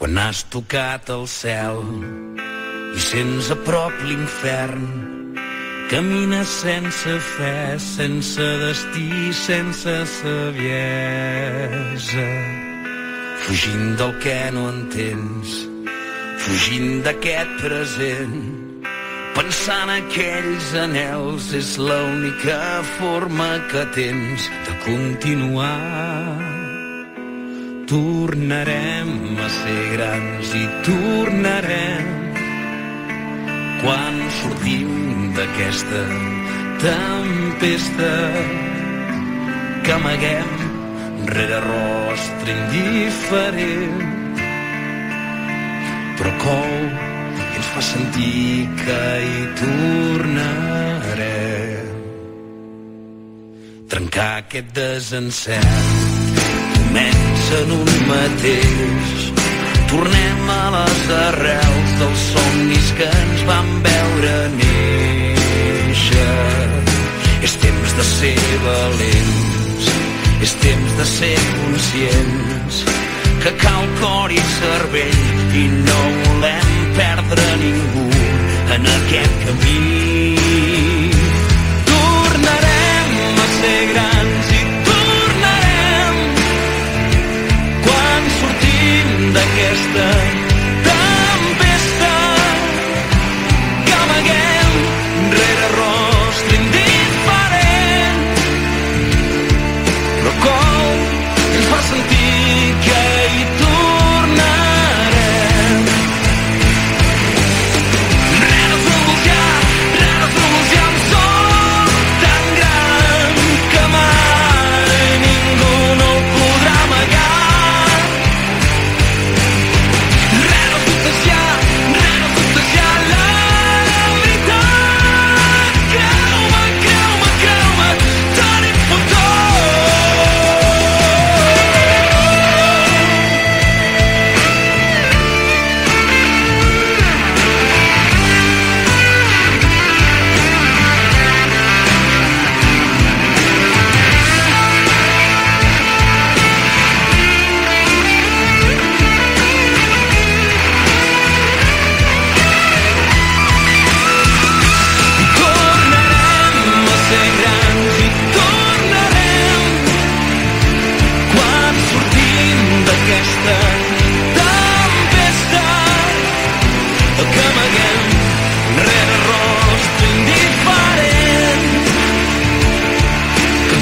Quan has tocat el cel i sents a prop l'infern, camines sense fe, sense destí, sense saviesa, fugint del que no entens, fugint d'aquest present, pensant aquells anels és l'única forma que tens de continuar. Tornarem a ser grans i tornarem. Quan sortim d'aquesta tempesta que amaguem rere rostre indiferent. Però cou i ens fa sentir que hi tornarem. Trencar aquest desencert. Comença en un mateix. Tornem a les arrels dels somnis que ens van veure néixer. És temps de ser valents és temps de ser conscients que cal cor i cervell i no volem perdre ningú en aquest camí Camaguen rere rostro indiferent que